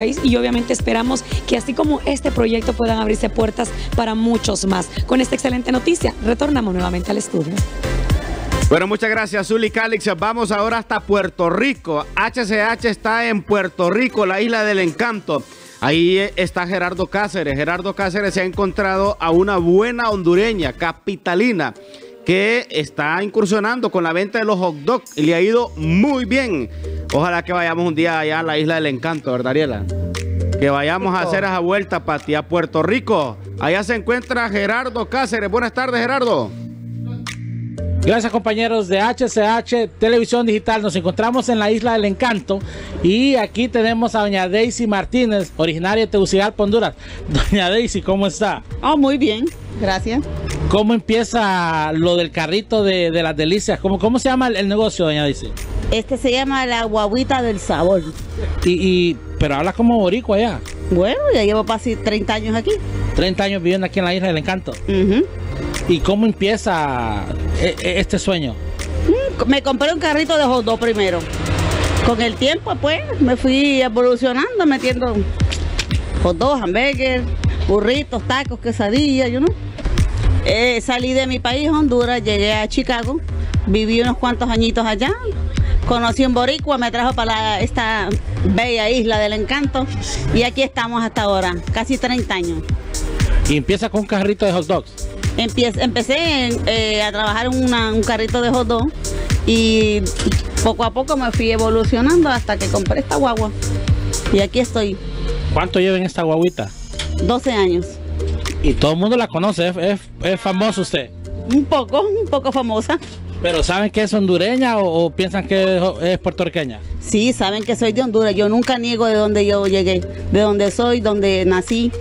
y obviamente esperamos que así como este proyecto puedan abrirse puertas para muchos más. Con esta excelente noticia, retornamos nuevamente al estudio. Bueno, muchas gracias, Zuli Calix. Vamos ahora hasta Puerto Rico. HCH está en Puerto Rico, la isla del encanto. Ahí está Gerardo Cáceres. Gerardo Cáceres se ha encontrado a una buena hondureña, capitalina, que está incursionando con la venta de los hot dogs y le ha ido muy bien. Ojalá que vayamos un día allá a la isla del encanto, ¿verdad, Ariela? Que vayamos a hacer esa vuelta, Pati, a Puerto Rico. Allá se encuentra Gerardo Cáceres. Buenas tardes, Gerardo. Gracias compañeros de HCH Televisión Digital. Nos encontramos en la Isla del Encanto y aquí tenemos a doña Daisy Martínez, originaria de Tegucigalpa, Honduras. Doña Daisy, ¿cómo está? Oh, muy bien, gracias. ¿Cómo empieza lo del carrito de, de las delicias? ¿Cómo, ¿Cómo se llama el, el negocio, doña Daisy? Este se llama la guaguita del sabor. Y, y- pero habla como boricua allá. Bueno, ya llevo casi 30 años aquí. 30 años viviendo aquí en la Isla del Encanto. Ujú. ¿Y cómo empieza eh, eh, este sueño? Mm, Me compré un carrito de hot dog primero. Con el tiempo, pues, me fui evolucionando, metiendo hot dog, hamburger, burritos, tacos, quesadillas, you know. Eh, salí de mi país, Honduras, llegué a Chicago, viví unos cuantos añitos allá, conocí un boricua, me trajo para esta bella isla del encanto y aquí estamos hasta ahora, casi 30 años. Y empieza con un carrito de hot dogs. Empecé eh, a trabajar en un carrito de hot dog y poco a poco me fui evolucionando hasta que compré esta guagua. Y aquí estoy, ¿Cuánto lleva en esta guaguita? 12 años. Y todo el mundo la conoce, es, es- es famoso usted. Un poco, un poco famosa. ¿Pero saben que es hondureña o, o piensan que es, puertorriqueña? Sí, saben que soy de Honduras. Yo nunca niego de donde yo llegué, de donde soy, donde nací.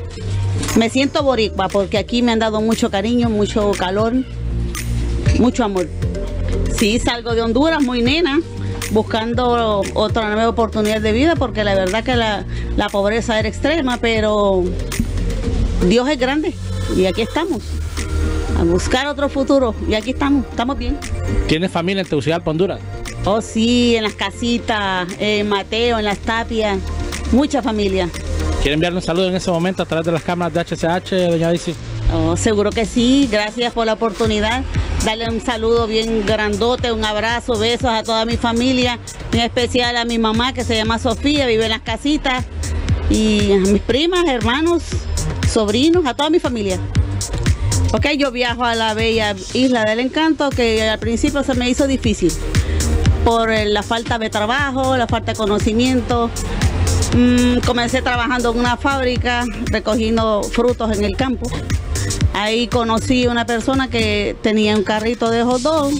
Me siento boricua porque aquí me han dado mucho cariño, mucho calor, mucho amor. Sí, salgo de Honduras muy nena, buscando otra nueva oportunidad de vida porque la verdad que la, la pobreza era extrema, pero Dios es grande y aquí estamos. A buscar otro futuro y aquí estamos, estamos bien. ¿Tiene familia en Tegucigalpa, Honduras? Oh, sí, en las casitas, en Mateo, en las tapias, mucha familia. ¿Quiere enviarle un saludo en ese momento a través de las cámaras de HCH, doña Daisy? Oh, seguro que sí, gracias por la oportunidad. Darle un saludo bien grandote, un abrazo, besos a toda mi familia, en especial a mi mamá que se llama Sofía, vive en las casitas, y a mis primas, hermanos, sobrinos, a toda mi familia. Ok, yo viajo a la bella isla del encanto que al principio se me hizo difícil por eh, la falta de trabajo, la falta de conocimiento. Mm, comencé trabajando en una fábrica recogiendo frutos en el campo. Ahí conocí una persona que tenía un carrito de hot dog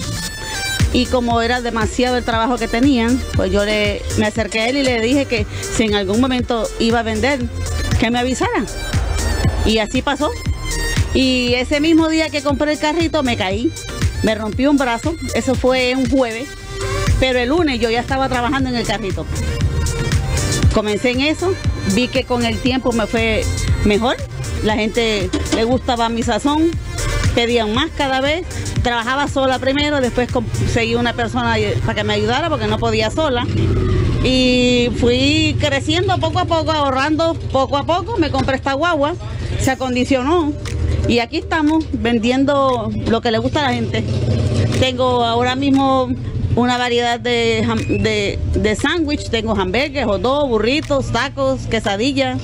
y como era demasiado el trabajo que tenían, pues yo le, me acerqué a él y le dije que si en algún momento iba a vender, que me avisara. Y así pasó. Y ese mismo día que compré el carrito me caí, me rompí un brazo, eso fue un jueves, pero el lunes yo ya estaba trabajando en el carrito. Comencé en eso, vi que con el tiempo me fue mejor, la gente le gustaba mi sazón, pedían más cada vez, trabajaba sola primero, después conseguí una persona para que me ayudara porque no podía sola. Y fui creciendo poco a poco, ahorrando poco a poco, me compré esta guagua, se acondicionó y aquí estamos vendiendo lo que le gusta a la gente. Tengo ahora mismo una variedad de, de, de sándwich, tengo hamburgues, hot burritos, tacos, quesadillas.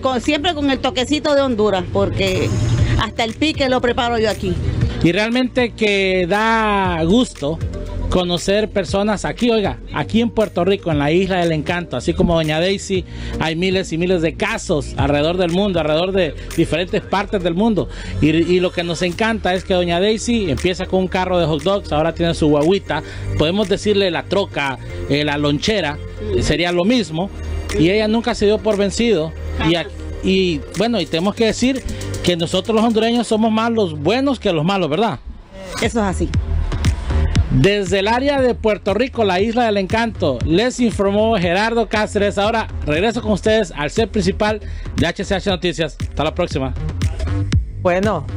Con- siempre con el toquecito de Honduras, porque hasta el pique lo preparo yo aquí. Y realmente que da gusto conocer personas aquí, oiga, aquí en Puerto Rico, en la isla del encanto, así como Doña Daisy, hay miles y miles de casos alrededor del mundo, alrededor de diferentes partes del mundo. Y, lo que nos encanta es que Doña Daisy empieza con un carro de hot dogs, ahora tiene su guaguita, podemos decirle la troca, eh, la lonchera, sería lo mismo, y ella nunca se dio por vencido. Y, y bueno, y tenemos que decir que nosotros los hondureños somos más los buenos que los malos, ¿verdad? Eso es así. Desde el área de Puerto Rico, la isla del encanto, les informó Gerardo Cáceres. Ahora regreso con ustedes al set principal de HCH Noticias. Hasta la próxima. Bueno,